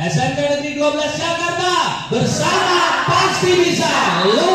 SMK Negeri 12 Jakarta bersama pasti bisa. Luar